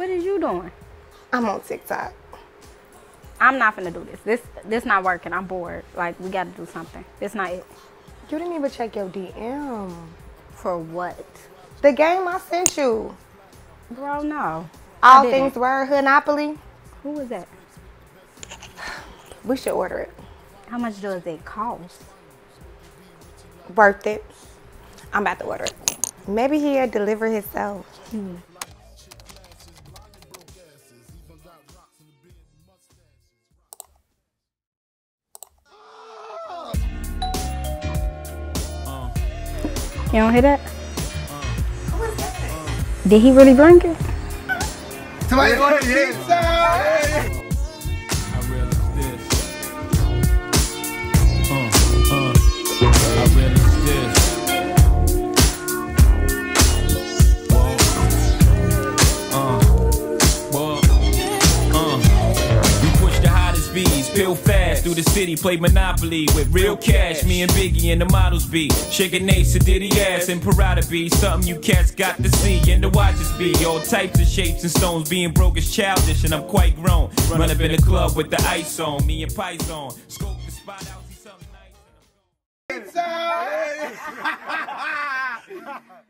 What is you doing? I'm on TikTok. I'm not gonna do this. This this not working. I'm bored. Like we gotta do something. It's not it. You didn't even check your DM. For what? The game I sent you. Bro, no. All things were Hoodnopoly. Who was that? We should order it. How much does it cost? Worth it. I'm about to order it. Maybe he'll deliver himself. Hmm. You don't hear that? Oh. Did he really drink it? Somebody order pizza! pill fast through the city, play Monopoly with real cash. Me and Biggie and the models be shaking Ace to Diddy ass and Parada be something you cats got to see. And the watches be all types of shapes and stones. Being broke is childish, and I'm quite grown. Run up in the club with the ice on, me and Pies on. Scope the spot out, see something nice. Pizza!